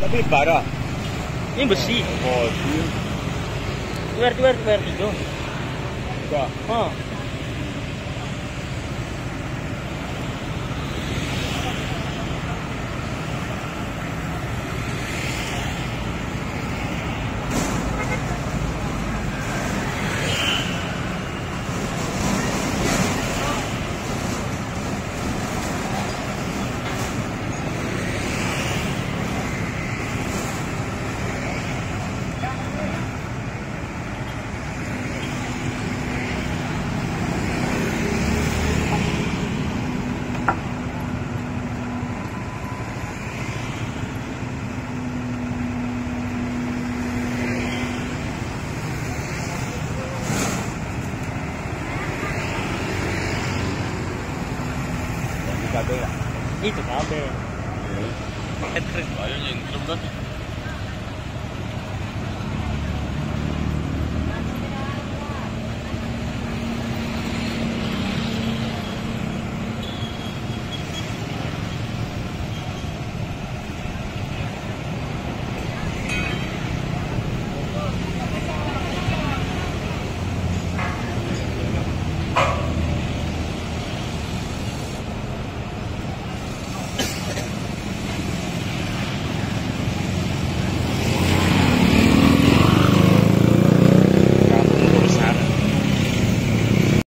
Tapi bara. Ini besi. Oh, dia. Tuar tuar tuar tiga. Juga. Ha. cadera. Y tu cadera. Maestro. Vayan en un